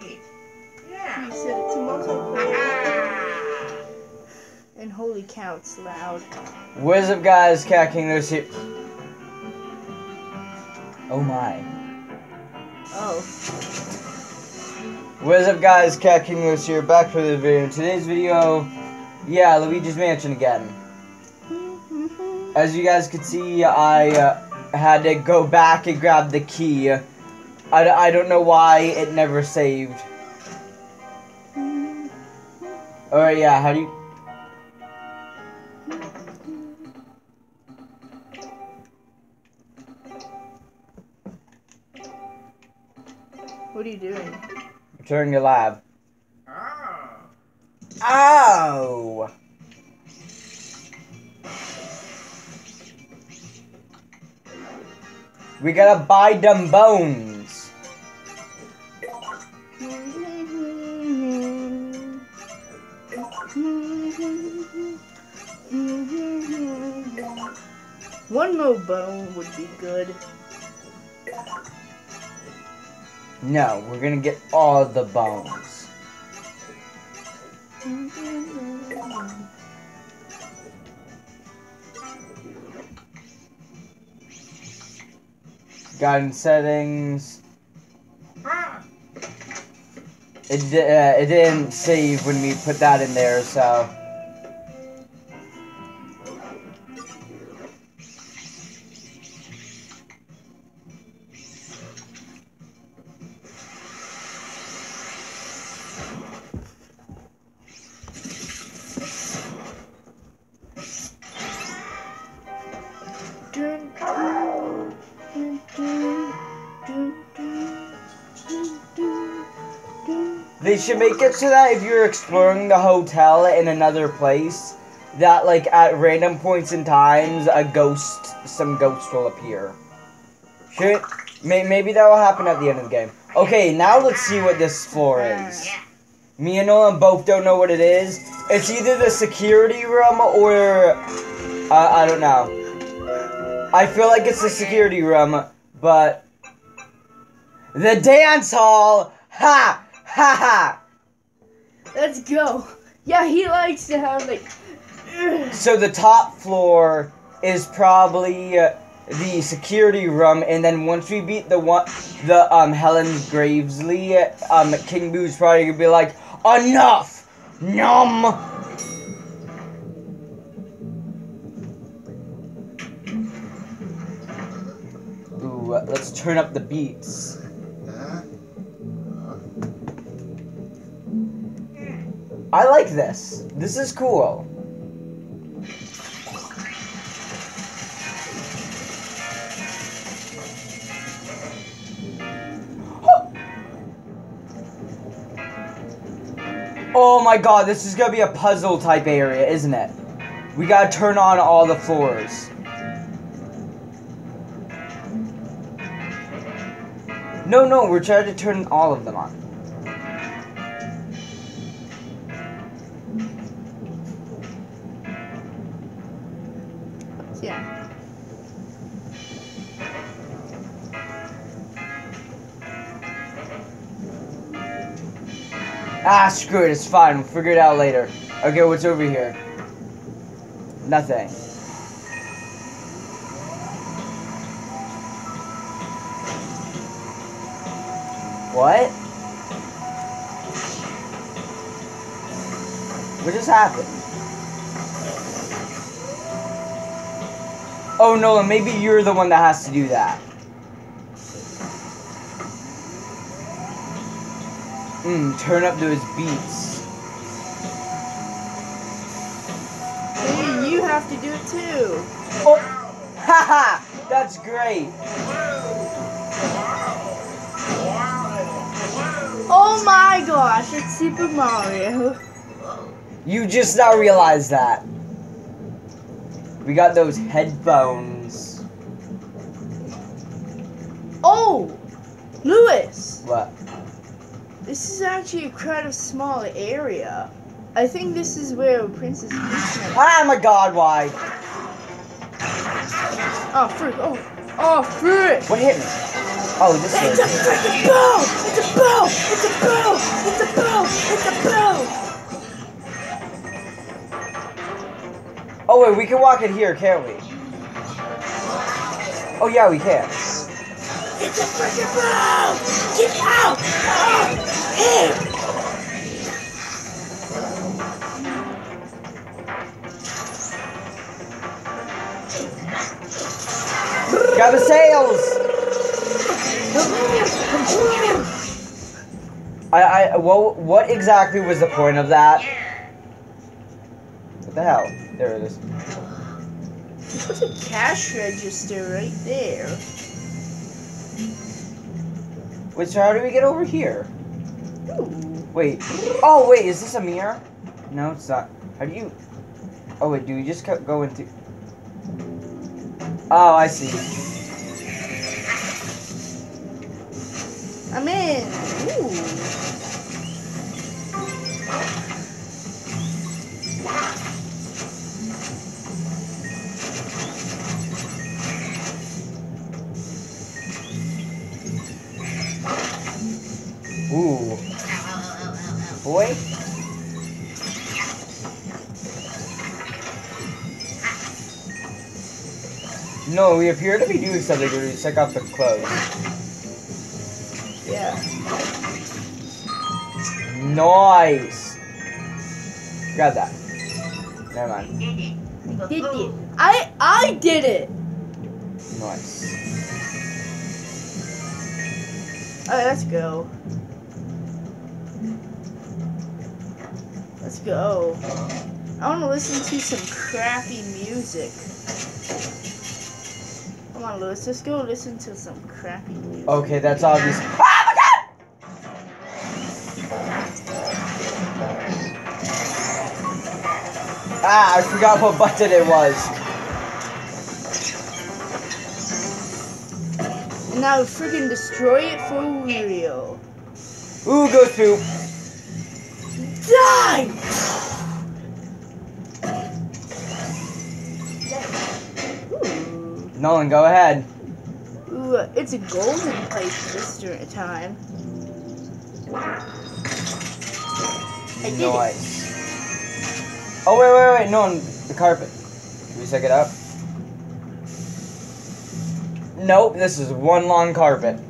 You said it to multiple. And holy cow, it's loud. What is up, guys? Cat King Lewis here. Oh my. Oh. What is up, guys? Cat King Lewis here, back for the video. In today's video, yeah, Luigi's Mansion again. As you guys can see, I uh, had to go back and grab the key. I, I don't know why it never saved. Alright, yeah, how do you... What are you doing? Return your lab. Ow! We gotta buy them bones. One more bone would be good. No, we're gonna get all the bones. Guidance settings. It, uh, it didn't save when we put that in there, so. They should make it so that if you're exploring the hotel in another place, that like at random points in times, a ghost, some ghost will appear. Should may, maybe that will happen at the end of the game. Okay, now let's see what this floor is. Me and Nolan both don't know what it is. It's either the security room or uh, I don't know. I feel like it's the security room, but the dance hall. Ha! Ha ha! Let's go. Yeah, he likes to have like. So the top floor is probably uh, the security room, and then once we beat the one, the um Helen Gravesley, um King Boo's probably gonna be like, enough, num. Ooh, uh, let's turn up the beats. I like this. This is cool. Oh my god, this is gonna be a puzzle type area, isn't it? We gotta turn on all the floors. No, no, we're trying to turn all of them on. Ah, screw it, it's fine. We'll figure it out later. Okay, what's over here? Nothing. What? What just happened? Oh, Nolan, maybe you're the one that has to do that. Mm, turn up those beats. Hey, you have to do it too. Oh, haha, that's great. Oh my gosh, it's Super Mario. You just now realized that. We got those headphones. Oh, Lewis, What? this is actually a quite a small area. I think this is where Princess Peach. Ah, my God! Why? Oh, fruit! Oh, oh, fruit! What hit me? Oh, this It's a is. freaking bomb! It's a bow! It's a bow! It's a bow! It's a bow! Oh wait, we can walk it here, can't we? Oh yeah, we can. It's a freaking bow! Get out! Oh, here! Grab the sails! I, I, what, what exactly was the point of that? What the hell? There it is. There's a cash register right there. Wait, so how do we get over here? Ooh. Wait. Oh, wait, is this a mirror? No, it's not. How do you... Oh, wait, do we just go- into... Oh, I see. I'm in. Ooh. Boy? No, we appear to be doing something when we check out the clothes. Yeah. Nice! Grab that. Never mind. Did it. I I did it. Nice. Alright, let's go. Let's go. I want to listen to some crappy music. Come on, Lewis. Let's go listen to some crappy music. Okay, that's obvious. Ah, I forgot what button it was. And now freaking destroy it for real. Ooh, go poop. Die! Nolan, go ahead. Ooh, it's a golden place this dur- time. I did it. Nice. Oh, wait, wait, wait. Nolan, the carpet. Can we check it out? Nope, this is one long carpet.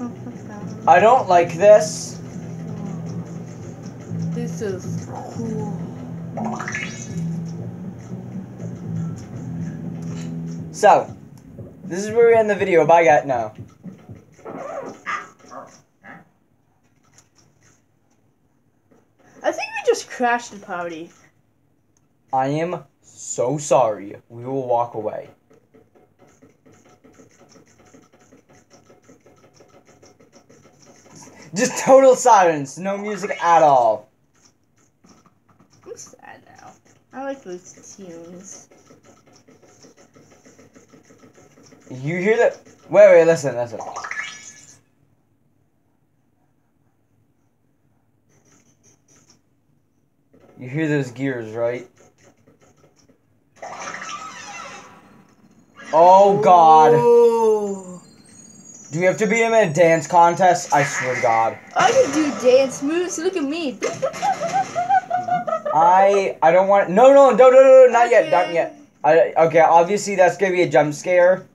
I don't like this. This is cool. So, this is where we end the video. Bye, guys. No. I think we just crashed the party. I am so sorry. We will walk away. Just total silence. No music at all. I'm sad now. I like those tunes. You hear that? Wait, wait, listen, listen. You hear those gears, right? Oh God! Oh. Do we have to be in a dance contest? I swear to God. I can do dance moves. Look at me. I I don't want. No, no, no, no, no, no not yet, not yet. I, okay, obviously that's gonna be a jump scare.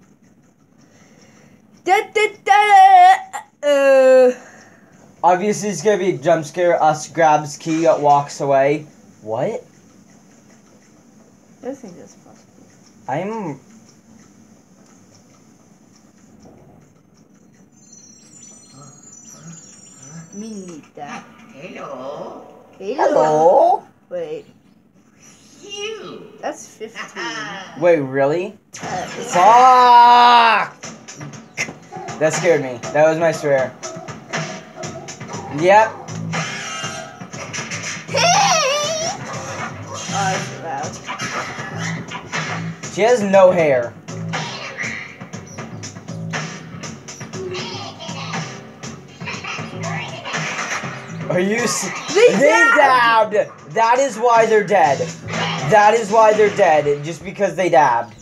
Da, da, da, uh, Obviously it's gonna be a jump scare. Us grabs key, walks away. What? I don't think that's possible. I'm. Me need that. Hello. Hello. Hello. Wait, You. that's 15. Wait, really? Uh, Fuck! That scared me. That was my swear. Yep. oh. She has no hair. Are you? s- They They dabbed! dabbed. That is why they're dead. That is why they're dead, just because they dabbed.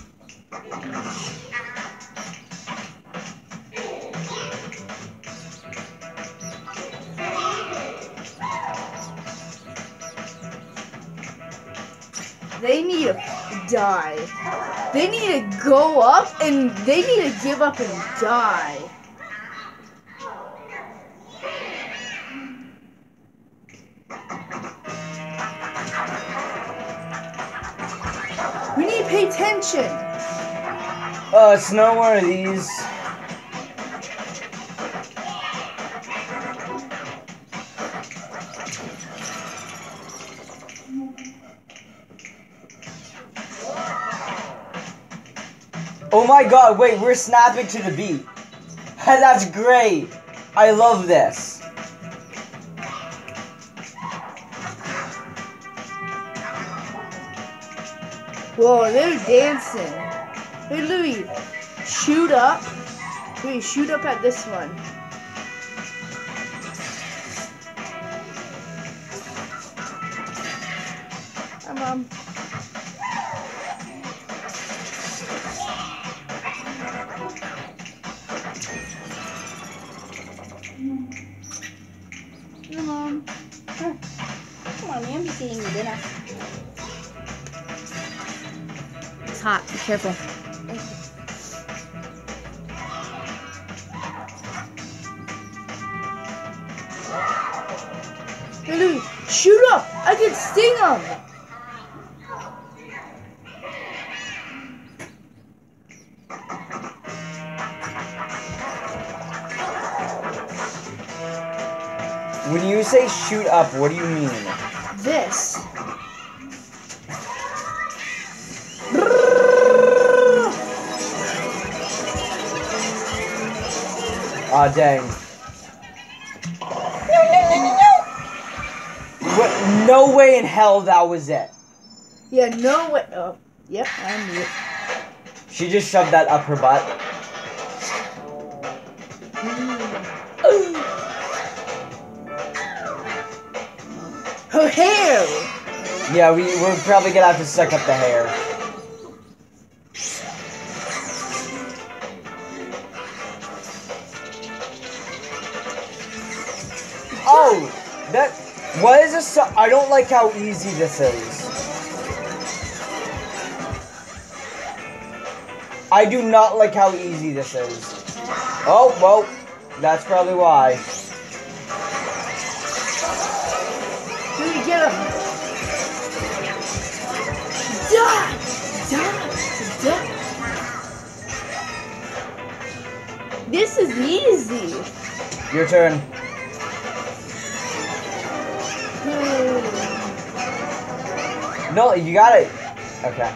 They need to die. They need to go up and they need to give up and die. Pay attention. Uh, it's not one of these. Oh my god, wait, we're snapping to the beat. That's great. I love this. Whoa, they're dancing. Hey, Louis, shoot up. Louis, shoot up at this one. Careful. Was it. Yeah, no way. Oh, yep, I knew it. She just shoved that up her butt. Her hair. Yeah, we, we're probably gonna have to suck up the hair. Like how easy this is. I do not like how easy this is. Oh, well, that's probably why. Louis, get him. Die! Die! Die! This is easy. Your turn. No, you got it. Okay.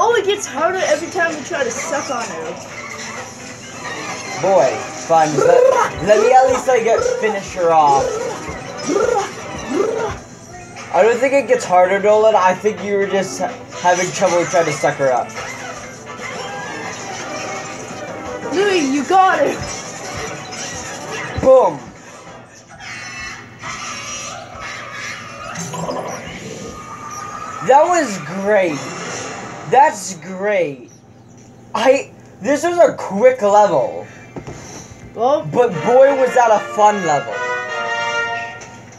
Oh, it gets harder every time we try to suck on her. Boy, just Let, let me at least like finish her off. I don't think it gets harder, Dolan. I think you were just having trouble trying to suck her up. Louis, you got it. Boom. That was great. That's great. I. This was a quick level. Well, But boy, was that a fun level.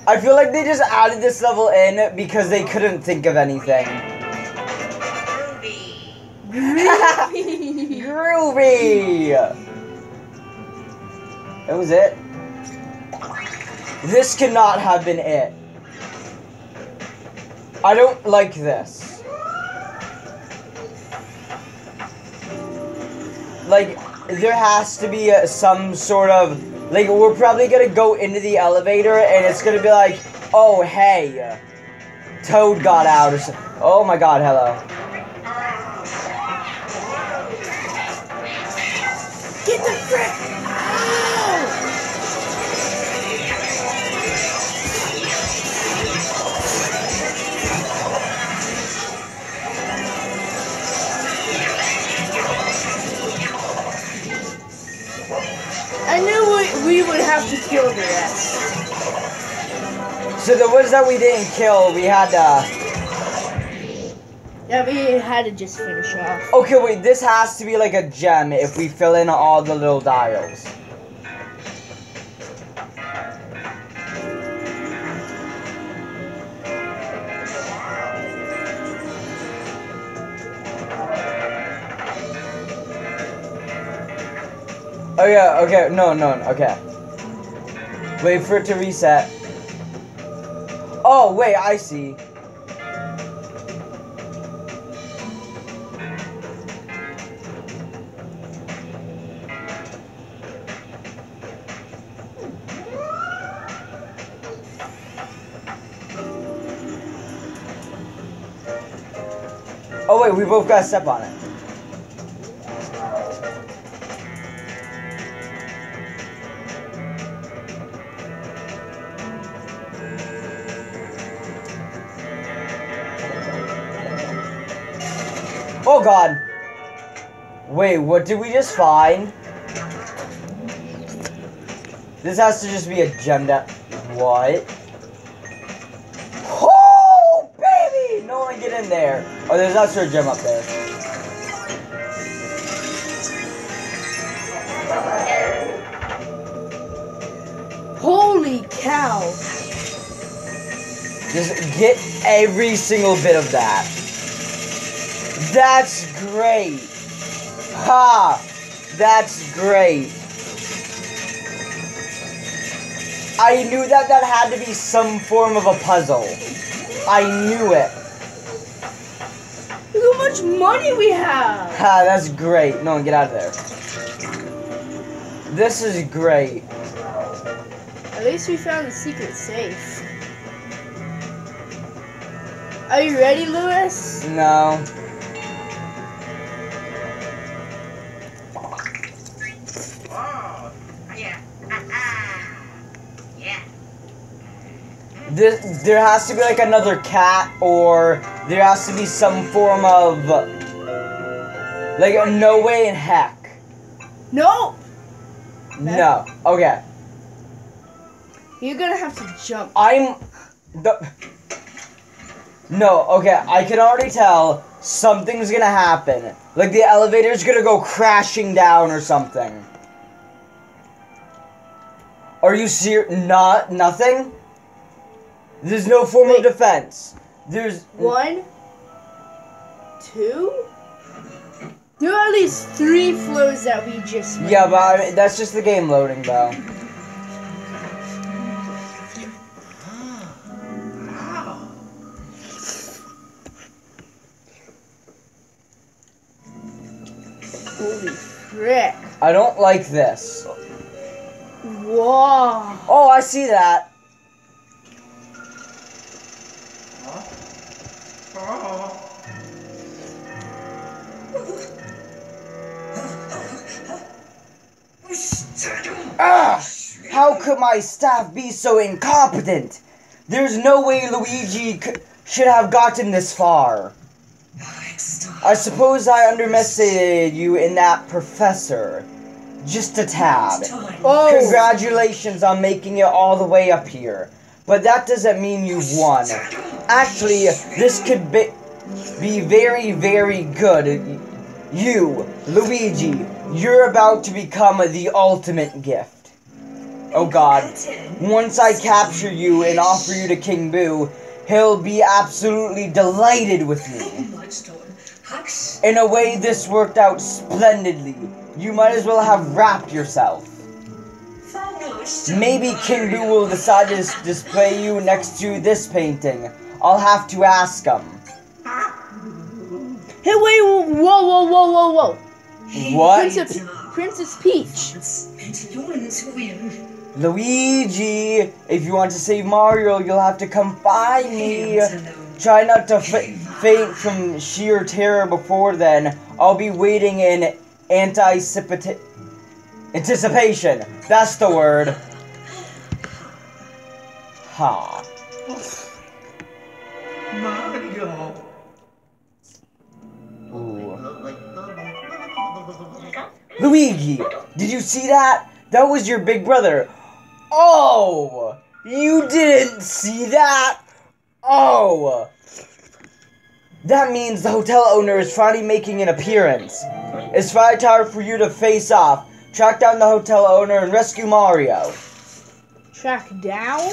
I feel like they just added this level in because they couldn't think of anything. Groovy. Groovy! That was it. This cannot have been it. I don't like this. Like, there has to be some sort of. Like, we're probably gonna go into the elevator and it's gonna be like, oh, hey, Toad got out or something. Oh my god, hello. get the frick. would have to kill the rest. So the ones that we didn't kill, we had to... Yeah, we had to just finish off. Okay, wait, this has to be like a gem if we fill in all the little dials. Oh yeah, okay, no, no, okay. Wait for it to reset. Oh, wait, I see. Oh wait, we both got to step on it. Oh god. Wait, what did we just find? This has to just be a gem that. What? Oh, baby! No one get in there. Oh, there's actually a gem up there. Holy cow! Just get every single bit of that. That's great. Ha! That's great. I knew that that had to be some form of a puzzle. I knew it. Look how much money we have! Ha, that's great. No, get out of there. This is great. At least we found the secret safe. Are you ready, Lewis? No. This, there has to be like another cat, or there has to be some form of like no way in heck. No! No. Okay. You're gonna have to jump. I'm the. No. Okay. I can already tell something's gonna happen. Like the elevator's gonna go crashing down or something. Are you ser- Not nothing. There's no form Wait. of defense. There's One, two. There are at least three floors that we just went Yeah, but I mean, that's just the game loading, though. Holy frick. I don't like this. Whoa. Oh, I see that. Ah! How could my staff be so incompetent? There's no way Luigi c- should have gotten this far. I suppose I underestimated you in that, Professor. Just a tad. Oh. Congratulations on making it all the way up here. But that doesn't mean you've won. Actually, this could be, be very, very good. You, Luigi, you're about to become the ultimate gift. Oh god. Once I capture you and offer you to King Boo, he'll be absolutely delighted with me. In a way, this worked out splendidly. You might as well have wrapped yourself. Maybe King Boo will decide to dis- display you next to this painting. I'll have to ask him. Hey, wait, whoa, whoa, whoa, whoa, whoa. What? Princess, Princess Peach. Luigi, if you want to save Mario, you'll have to come find me. Try not to fa- faint from sheer terror before then. I'll be waiting in anticipation. Anticipation. That's the word. Ha. Mario. Ooh. Luigi, did you see that? That was your big brother. Oh, you didn't see that? Oh. That means the hotel owner is finally making an appearance. It's finally time for you to face off, track down the hotel owner, and rescue Mario. Track down.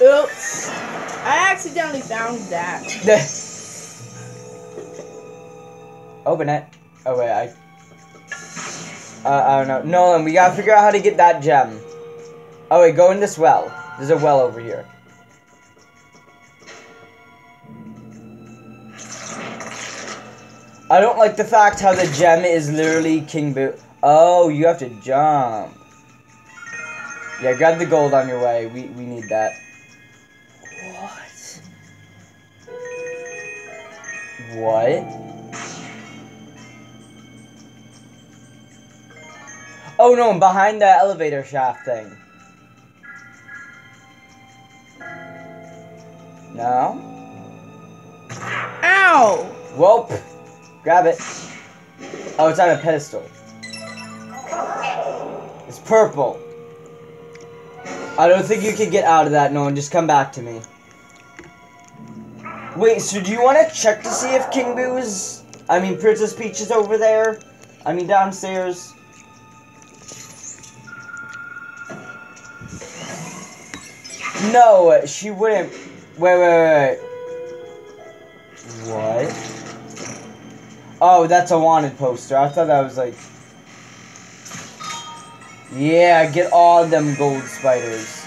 Oops. I accidentally found that. Open it. Oh wait, I. Uh, I don't know. Nolan, we gotta figure out how to get that gem. Oh wait, go in this well. There's a well over here. I don't like the fact how the gem is literally King Boo. Oh, you have to jump. Yeah, grab the gold on your way. We we need that. What? What? Oh no, behind that elevator shaft thing. No? Ow! Welp. Grab it. Oh, it's on a pedestal. It's purple. I don't think you can get out of that, Nolan. Just come back to me. Wait, so do you want to check to see if King Boo is... I mean, Princess Peach is over there? I mean, downstairs? No, she wouldn't... Wait, wait, wait. What? Oh, that's a wanted poster. I thought that was like... Yeah, get all them gold spiders.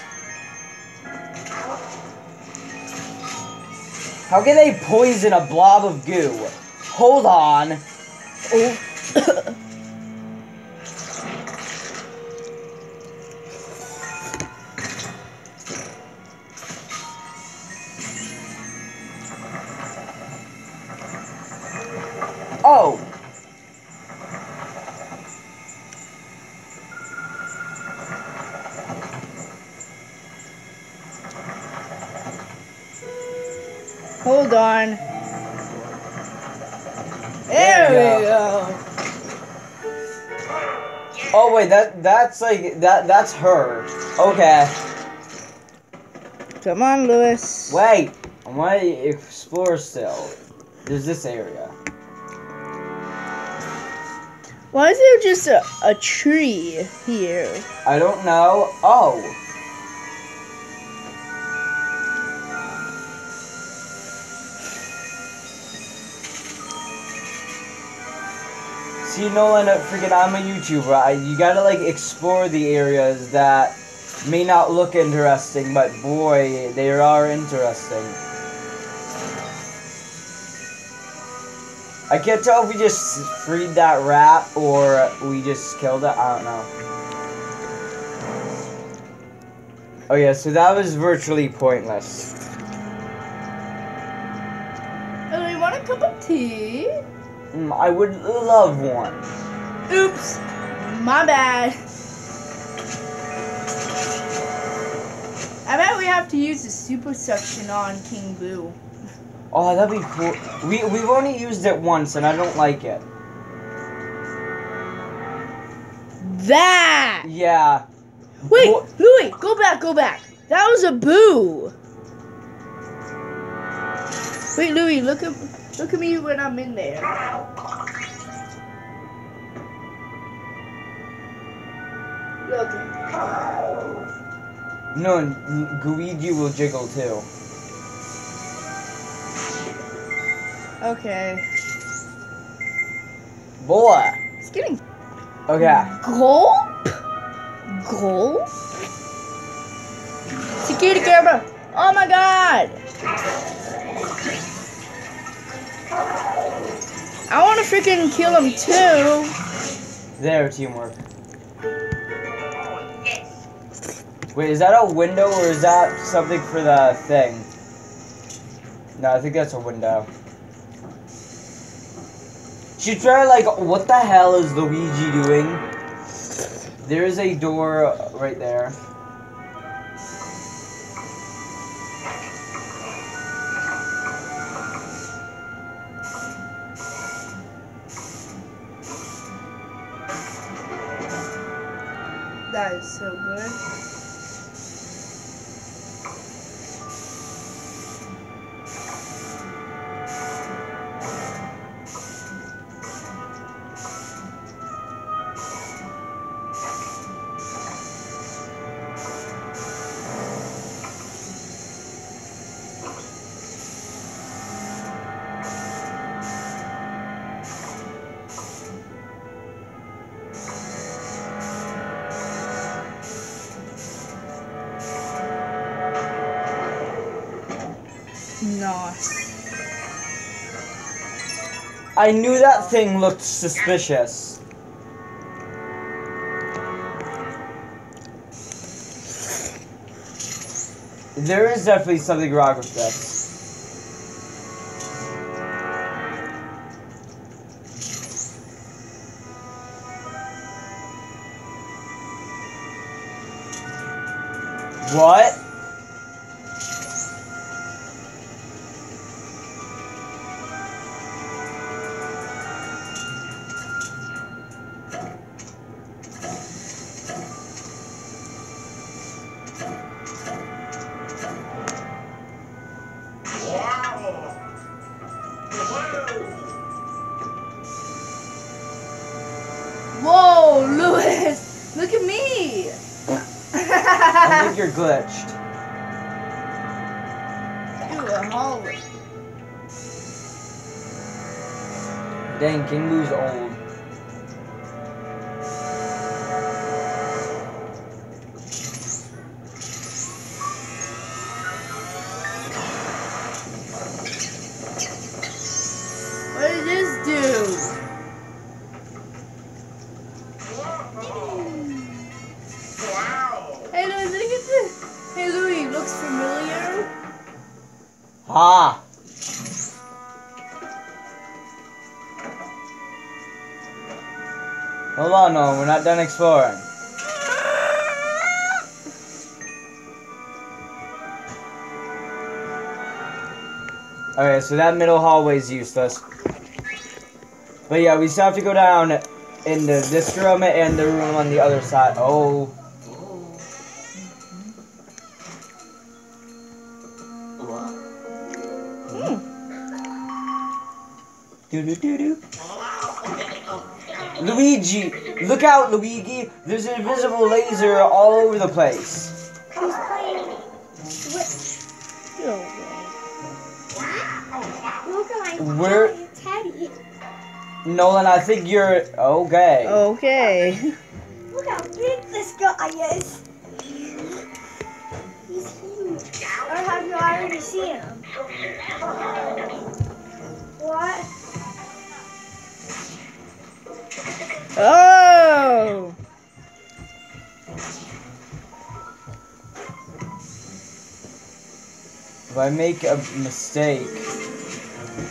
How can they poison a blob of goo? Hold on. Oh. that's like that that's her. Okay. Come on, Lewis. Wait. I want to explore still. There's this area. Why is there just a, a tree here? I don't know. Oh. See, Nolan, uh, freaking, I'm a YouTuber. I, you gotta like explore the areas that may not look interesting, but boy, they are interesting. I can't tell if we just freed that rat or we just killed it. I don't know. Oh yeah, so that was virtually pointless. Oh, you want a cup of tea? Mm, I would love one. Oops. My bad. I bet we have to use the super suction on King Boo. Oh, that'd be cool. We we've only used it once, and I don't like it. That! Yeah. Wait, Louis, go back, go back. That was a boo. Wait, Louis, look at look at me when I'm in there. Okay. No, N- Luigi will jiggle too. Okay. Boy. It's getting Okay. gulp. Gulp. Security camera. Oh my god. I want to freaking kill him too. There, teamwork. Wait, is that a window or is that something for the thing? No, I think that's a window. Should try like, what the hell is Luigi doing? There is a door right there. So good. I knew that thing looked suspicious. There is definitely something wrong with this. Whoa, Lewis! Look at me! I think you're glitched. Ew, a hallway. Dang, King Boo's old. Exploring. Okay, so that middle hallway is useless. But yeah, we still have to go down into this room and the room on the other side. Oh, doo doo doo doo. Luigi, look out, Luigi! There's an invisible laser all over the place. Who's playing Switch? Yo, Look at my Where- teddy. Nolan, I think you're okay. Okay. Look how big this guy is. He's huge. Or have you already seen him? What? Oh! If I make a mistake,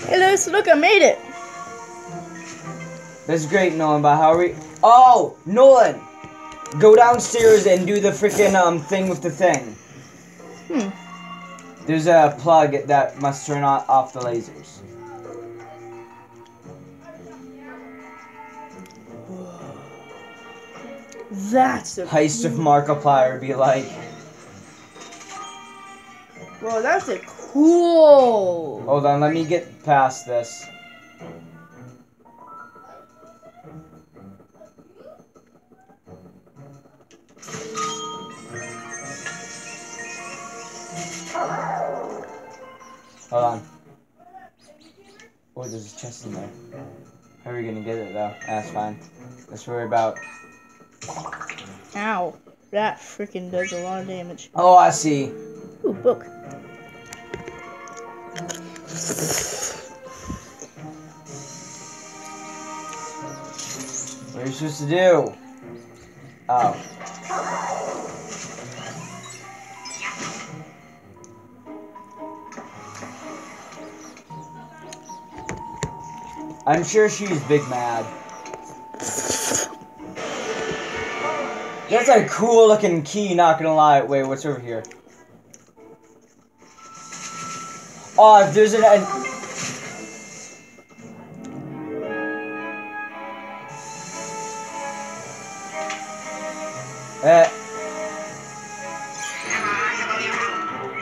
Hey, Louis, look, I made it. that's great, Nolan. But how are we? Oh, Nolan, go downstairs and do the freaking um thing with the thing. Hmm. There's a plug that must turn off the lasers. That's a Heist of Markiplier be like, Whoa, that's a cool. hold on, let me get past this. Hold on. Oh, there's a chest in there. How are we gonna get it though? Ah, that's fine. Let's worry about. Ow. That freaking does a lot of damage. Oh, I see. Ooh, book. What are you supposed to do? Oh. I'm sure she's big mad. That's a cool looking key, not gonna lie. Wait, what's over here? Oh, there's an. an Uh,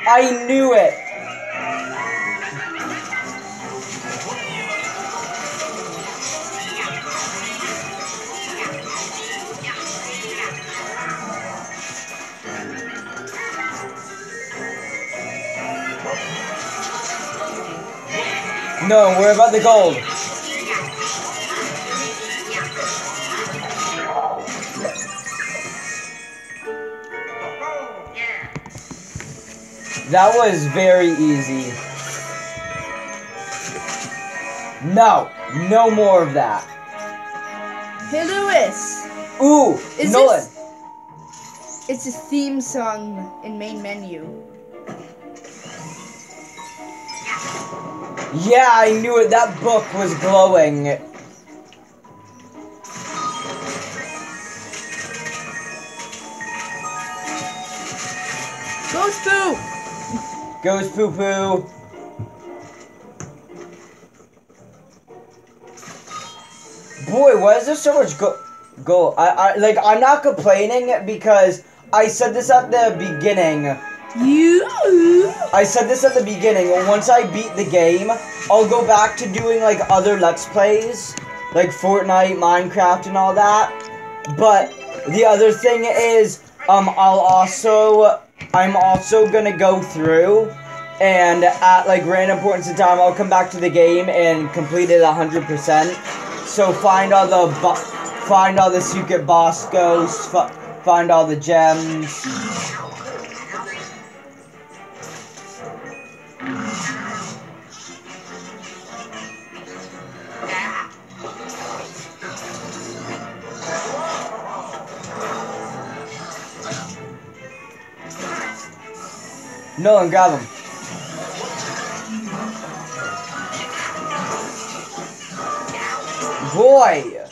I knew it. No, we're about the gold. That was very easy. No, no more of that. Hey Lewis, Ooh, Is Nolan. this- it's a theme song in main menu. Yeah, I knew it. That book was glowing. Ghost poo! Goes poo poo. Boy, why is there so much go? Go. I, I like. I'm not complaining because I said this at the beginning. You! I said this at the beginning. Once I beat the game, I'll go back to doing like other Let's Plays, like Fortnite, Minecraft, and all that. But the other thing is, um, I'll also, I'm also gonna go through and at like random points in time, I'll come back to the game and complete it 100%. So find all the, find all the secret boss ghosts, fi- find all the gems. Nolan, grab him. Boy!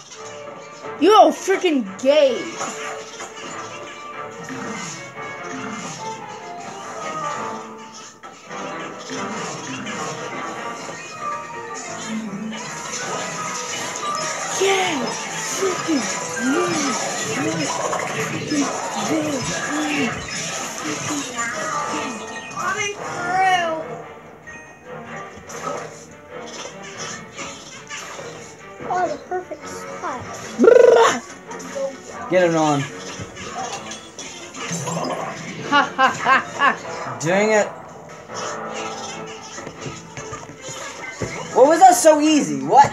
You're freaking gay! Get it on. Ha ha ha ha! Doing it. What was that so easy? What?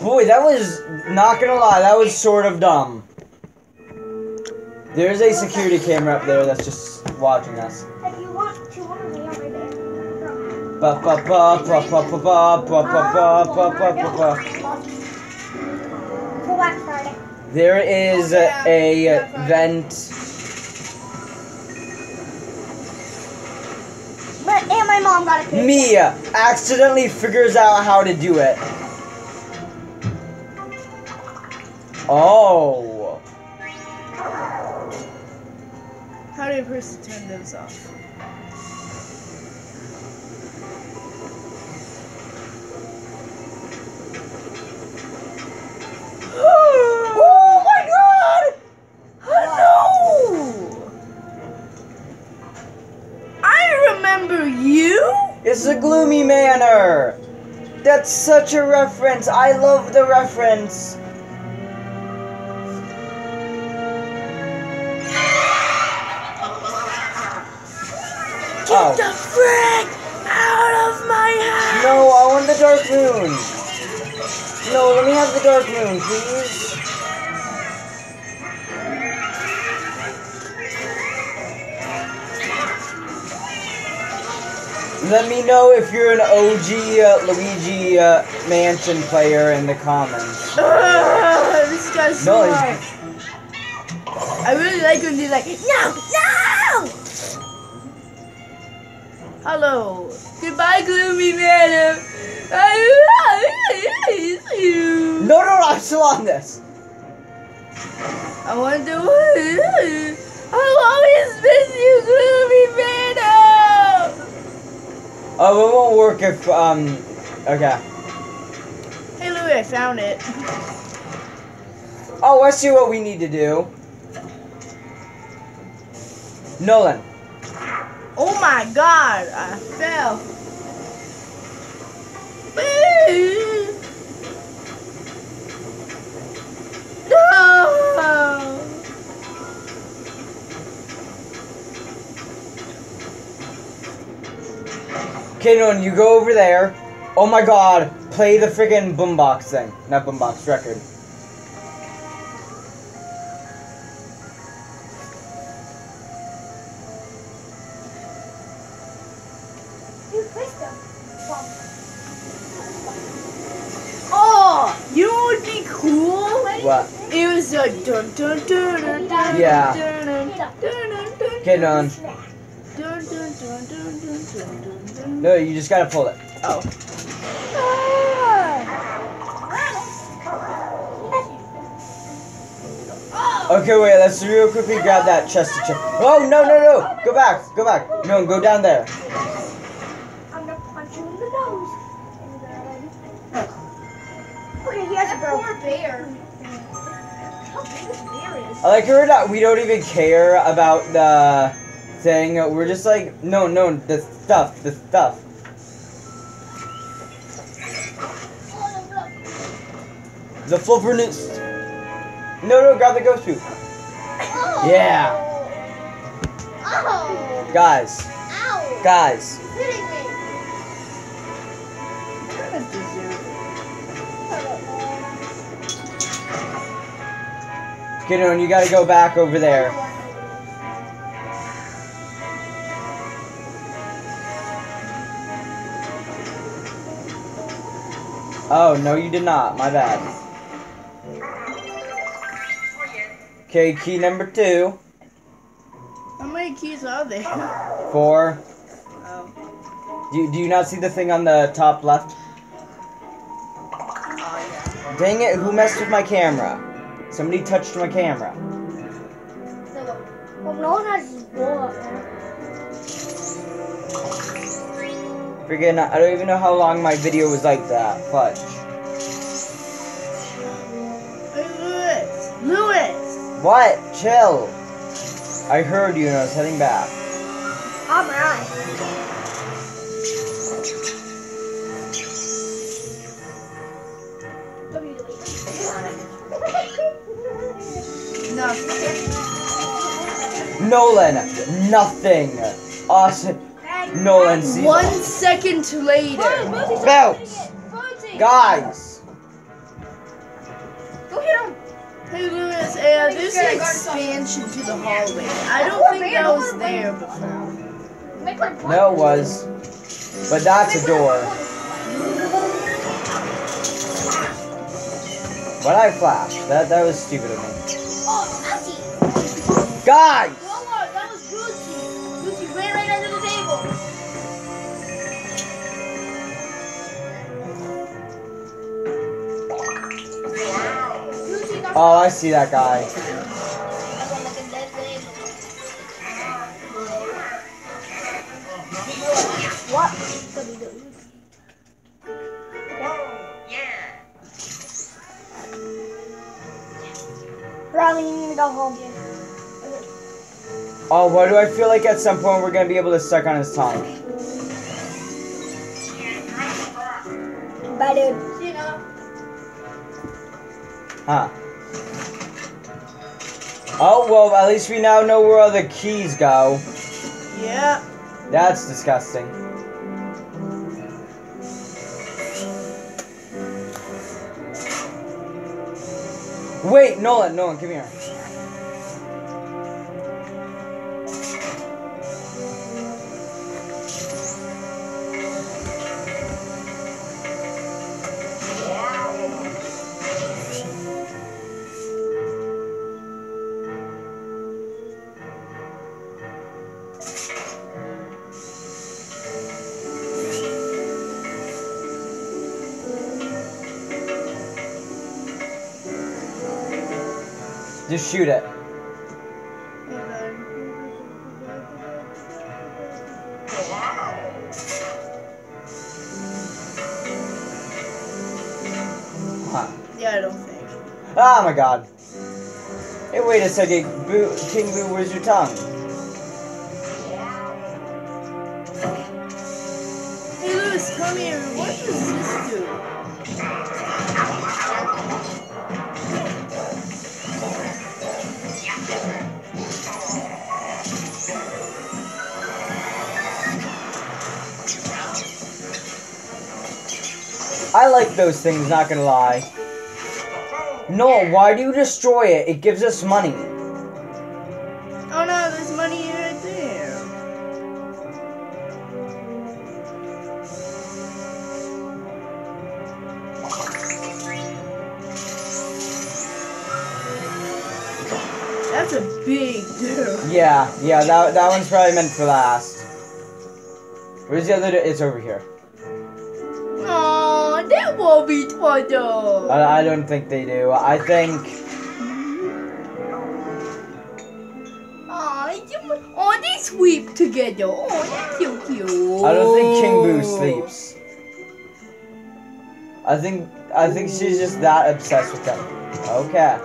Boy, that was not gonna lie, that was sort of dumb. There's a security camera up there that's just watching us. Ba ba ba ba ba ba ba ba ba ba ba ba ba. For There is Oh, a vent. But and my mom got a picture. Mia accidentally figures out how to do it. Oh. How do you person turn those off? It's the Gloomy Manor! That's such a reference. I love the reference. Get Oh. the frick out of my house! No, I want the Dark Moon. No, let me have the Dark Moon, please. Let me know if you're an OG uh, Luigi uh, Mansion player in the comments. Ugh, this guy's No, smart. I really like when they're like, no, no! Hello. Goodbye, Gloomy Manor. I miss you. No, no, no, I'm still on this. I wonder what. I'll always miss you, Gloomy Manor. Oh, it won't work if, um, okay. Hey, Louie, I found it. Oh, I see what we need to do. Nolan, Oh my god, I fell. No! Kanon, you go over there. Oh my god, play the friggin' boombox thing. Not boombox, record. Oh, you be cool? What? It was a dun dun dun dun dun. Yeah. Dun, dun, dun, dun, dun, dun, dun. Get on dun dun dun. No, you just gotta pull it. Oh. Okay, wait, let's real quickly grab that chest to check. Oh, no, no, no! Go back, go back. No, go down there. I'm gonna punch you in the nose. Okay, he has a girl. Poor bear. How big this bear is. I like her that we don't even care about the thing. We're just like, no, no, the stuff, the stuff. The flipperness. No, no, grab the ghost poop. Oh. Yeah. Oh. Guys, Ow. guys. You're hitting me. Kind of deserve Get on, you gotta go back over there. Oh, no, you did not. My bad. Okay, key number two. it. How many keys are there? Four. Oh. Do you, do you not see the thing on the top left? Oh, Dang it, who messed with my camera? Somebody touched my camera. Well, no one has Freaking, I don't even know how long my video was like that. Fudge. Hey, Lewis! Lewis! What? Chill. I heard you and I was heading back. Alright. Nothing. Nolan, nothing. Awesome. Nolan, see. One second later. Bounce. Guys. Go hit him. Hey Lewis, uh, there's an expansion to the hallway. I don't think that was there before. No, it was. But that's a door. But I flash? That that was stupid of me. Oh, Nazi. Guys! Oh, I see that guy. What? Riley, you need to go home. Oh, why do I feel like at some point we're gonna be able to suck on his tongue? Bye, dude. See you now. Huh. Oh, well, at least we now know where all the keys go. Yeah. That's disgusting. Wait, Nolan, Nolan, come here. Shoot it. Huh. Yeah, I don't think. Oh my god. Hey, wait a second. Boo, King Boo, where's your tongue? Like those things, not gonna lie. No, why do you destroy it? It gives us money. Oh no, there's money right there. That's a big dude. Yeah, yeah, that, that one's probably meant for last. Where's the other? It's over here. Aw, that won't be fun though. I, I don't think they do. I think. Oh, they sleep together. Oh, that's so cute. I don't think King Boo sleeps. I think I think she's just that obsessed with them. Okay.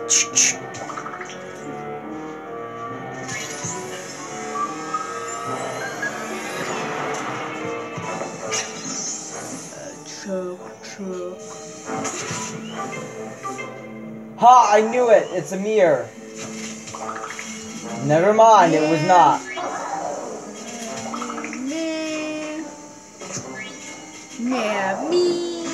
Ha! I knew it. It's a mirror. Never mind. It was not. Yeah, me.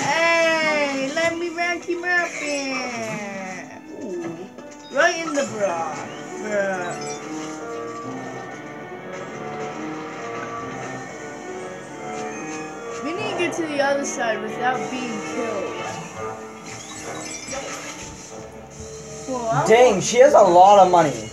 Hey, let me rock you up in. Right in the bra. Bruh. To the other side without being killed. Well, Dang, she has a lot of money.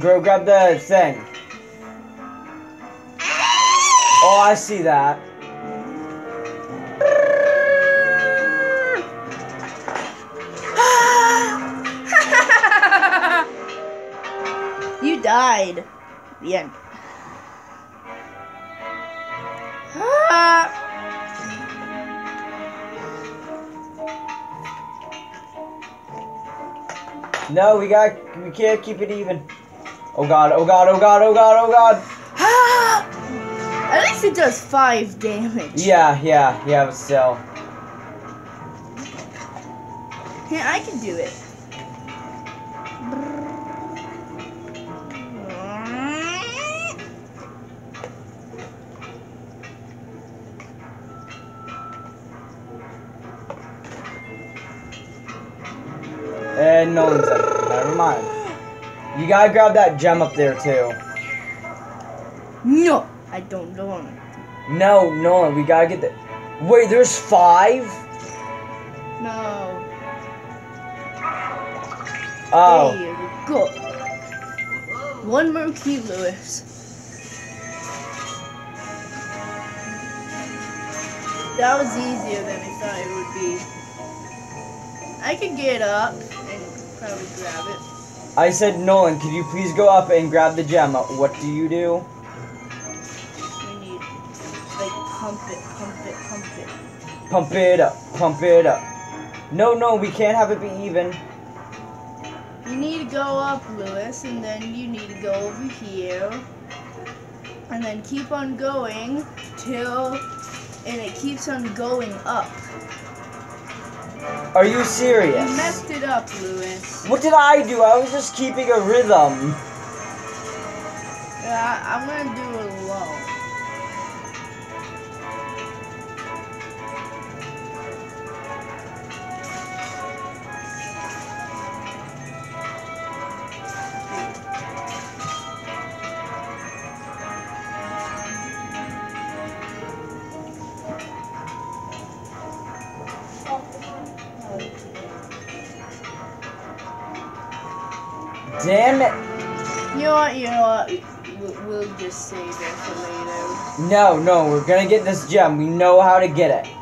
Go grab the thing. Oh, I see that. you died. The end. No, we got. We can't keep it even. Oh god! Oh god! Oh god! Oh god! Oh god! Ah! At least it does five damage. Yeah, yeah, yeah. But still. Yeah, I can do it. And no one's gotta grab that gem up there too. No, I don't it. No, no, we gotta get the. Wait, there's five? No. Oh. There you go. One more key, Lewis. That was easier than I thought it would be. I could get up and probably grab it. I said, Nolan, could you please go up and grab the gem? What do you do? We need, like, pump it, pump it, pump it. Pump it up, pump it up. No, no, we can't have it be even. You need to go up, Lewis, and then you need to go over here. And then keep on going till, and it keeps on going up. Are you serious? You messed it up, Lewis. What did I do? I was just keeping a rhythm. Yeah, I- I'm gonna do it alone. Know what? You know what? We, we'll just save it for later. No, no, we're gonna get this gem. We know how to get it.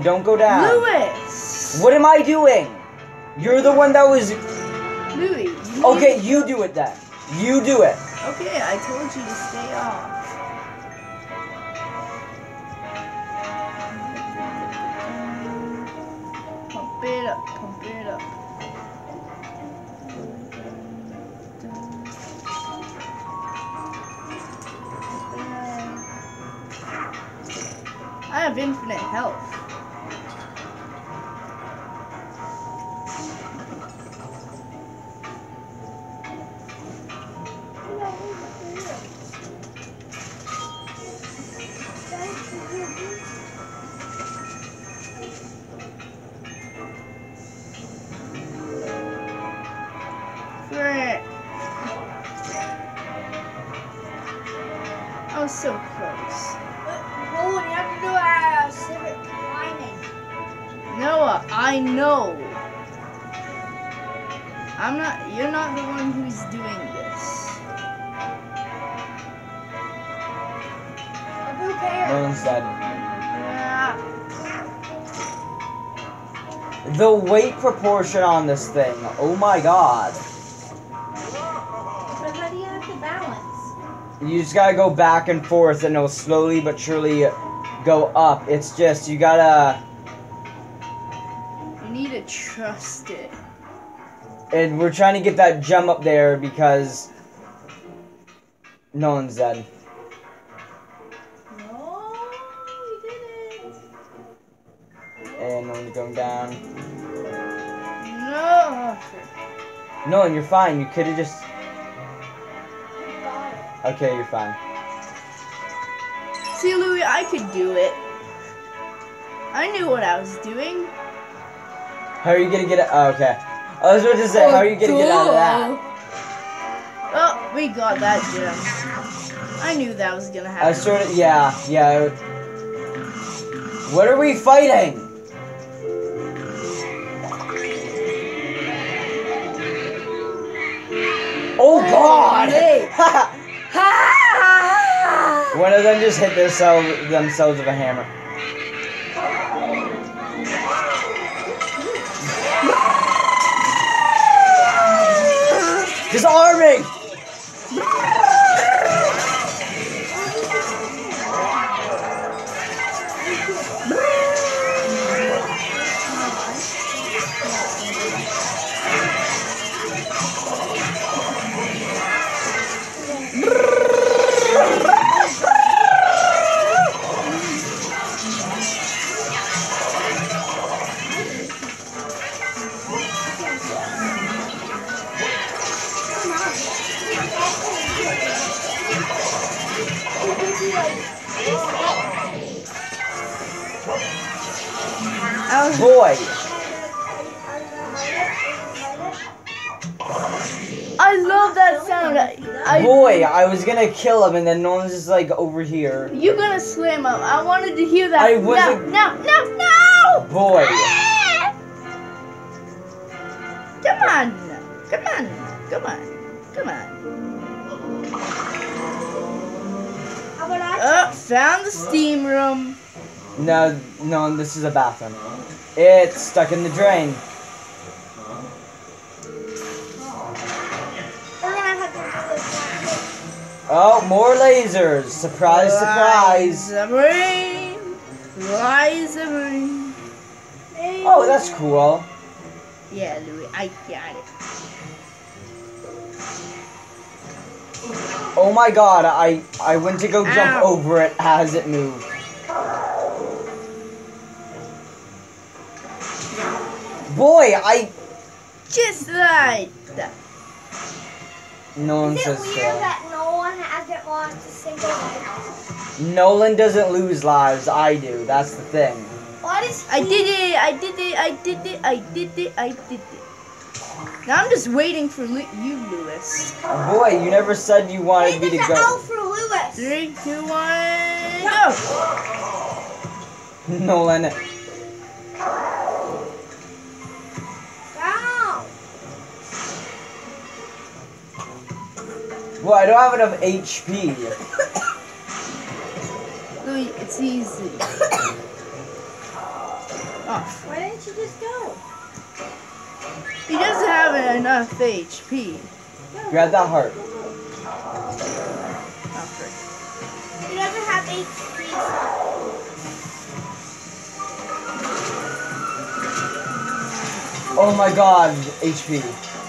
No, don't go down. Lewis! What am I doing? You're the one that was. Louis, you Okay, you do it then. You do it. Okay, I told you to stay off. Pump it up, pump it up. I have infinite health. I was so close. No, you have to do a civic climbing. Noah, I know. I'm not, you're not the one who's doing this. A blue pair. Nolan's dead. The weight proportion on this thing. Oh my god. You just gotta go back and forth and it'll slowly but surely go up. It's just, you gotta. you need to trust it. And we're trying to get that gem up there because. no one's dead. No, you didn't. And Nolan's going down. No. Nolan, you're fine. You could've just. You got it. Okay, you're fine. See, Louis, I could do it. I knew what I was doing. How are you gonna get it? Oh, okay. I was about to say, how are you gonna get out of that? Oh, oh we got that gem. I knew that was gonna happen. I sort of, yeah, yeah. What are we fighting? Oh God! One of them just hit themselves themselves with a hammer. Disarming! Kill him and then no one's just like over here. You're gonna slam him. I wanted to hear that. I wasn't- No, no, no, no! Boy. Ah! Come on. Come on. Come on. Come on. How about I? Oh, found the steam room. No, no, this is a bathroom. It's stuck in the drain. Oh, more lasers! Surprise, surprise! Submarine. Submarine. Oh, that's cool. Yeah, Louis, I got it. Oh my god, I I went to go jump over it as it moved. Boy, I Just like that. no one Is it says weird so. that no one hasn't lost a single life? Nolan doesn't lose lives. I do. That's the thing. What is I did it! I did it! I did it! I did it! I did it! Now I'm just waiting for Lu- you, Lewis. Oh, boy, you never said you wanted Hey, me to go. L for Lewis. Three, two, one, go! Nolan. Well, I don't have enough HP. Louis, it's easy. Oh, Why didn't you just go? he doesn't have enough HP. Grab that heart. Oh, frick. He doesn't have HP. Oh my god, HP.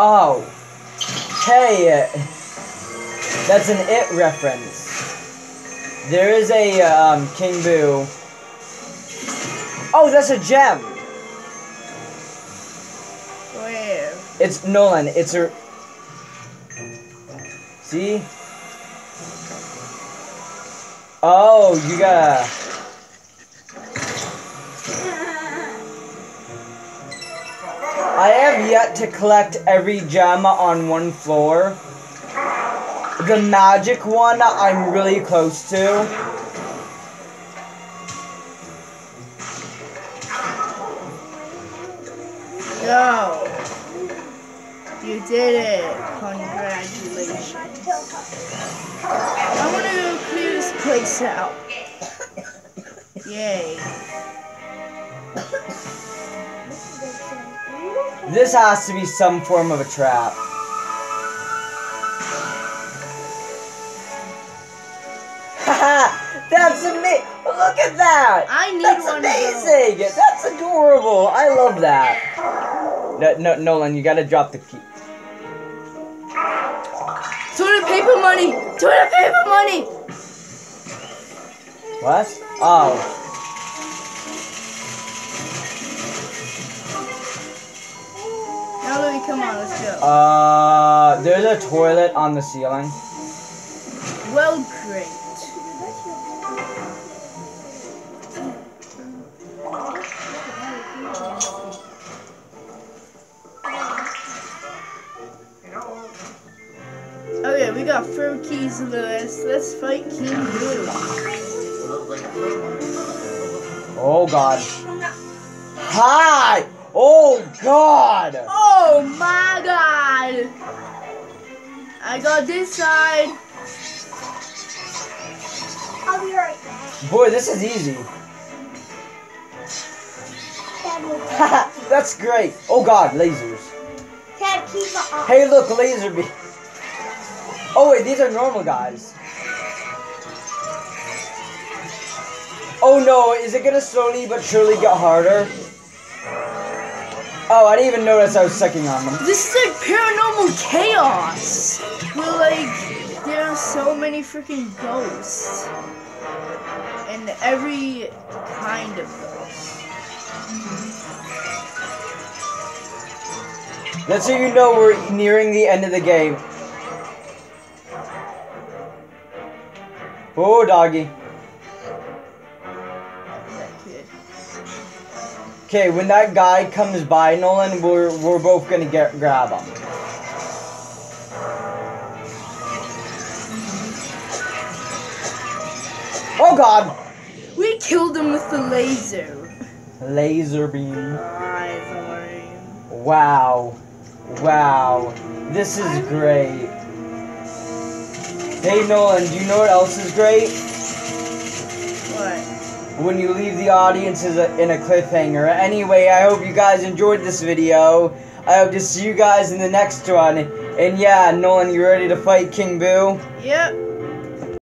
Oh. Hey. That's an It reference. There is a um, King Boo. Oh, that's a gem. Where? It's Nolan. It's a. See? Oh, you gotta. I have yet to collect every gem on one floor. The magic one I'm really close to. Go! You did it! Congratulations. I want to clear this place out. Yay. This has to be some form of a trap. Haha! That's amazing! Look at that! I need That's one of those. amazing! That's adorable! I love that. No, no, Nolan, you gotta drop the key. Toilet paper money! Toilet paper money! What? Oh. Now Louis, come on, let's go. Uh, there's a toilet on the ceiling. Well, great. Okay, we got four keys, Lewis. Let's fight King Boo. Oh god. Hi! Oh god! Oh my god! I got this side. I'll be right back. Boy, this is easy. That's great. Oh god, lasers. Dad, keep up. Hey, look, laser beam. Oh wait, these are normal guys. Oh no, is it gonna slowly but surely get harder? Oh, I didn't even notice I was sucking on them. This is like paranormal chaos. We're like there are so many freaking ghosts. And every kind of ghost. Mm-hmm. That's so you know we're nearing the end of the game. Oh, doggy. Okay, when that guy comes by, Nolan, we're we're both gonna get grab him. Oh God! We killed him with the laser. Laser beam. Wow. Wow. This is great. Hey Nolan, do you know what else is great? What? When you leave the audience in a cliffhanger. Anyway, I hope you guys enjoyed this video. I hope to see you guys in the next one. And yeah, Nolan, you ready to fight King Boo? Yep.